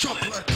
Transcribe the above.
chocolate.